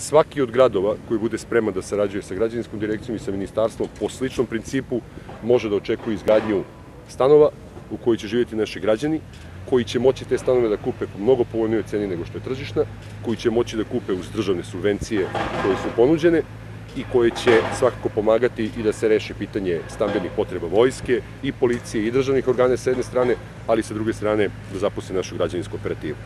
Svaki od gradova koji bude spreman da sarađuje sa građanskom direkcijom i sa ministarstvom po sličnom principu može da očekuje izgradnju stanova u koji će živjeti naši građani, koji će moći te stanove da kupe po mnogo povoljnijoj ceni nego što je tržišna, koji će moći da kupe uz državne subvencije koje su ponuđene i koje će svakako pomagati i da se reši pitanje stambenih potreba vojske i policije i državnih organe sa jedne strane, ali sa druge strane da zaposle našu građansku operativu.